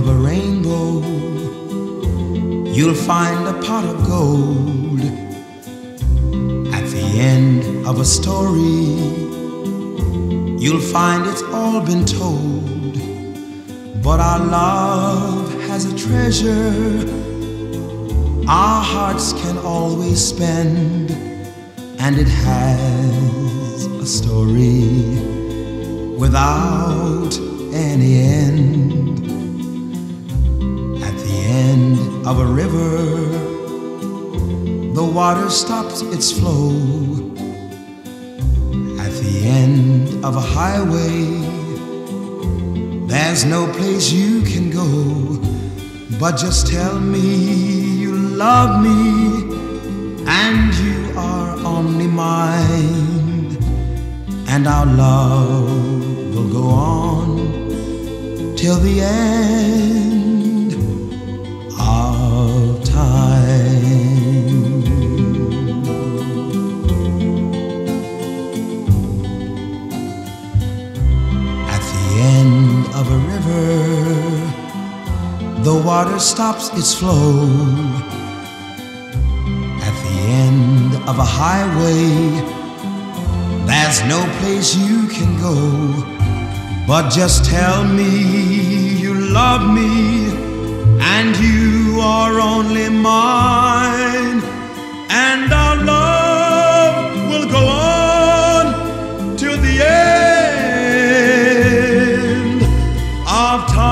of a rainbow, you'll find a pot of gold. At the end of a story, you'll find it's all been told. But our love has a treasure our hearts can always spend, and it has a story without of a river, the water stops its flow. At the end of a highway, there's no place you can go, but just tell me you love me and you are only mine, and our love will go on till the end the water stops its flow. At the end of a highway, there's no place you can go. But just tell me you love me, and you are only mine, and our love will go on till the end of time.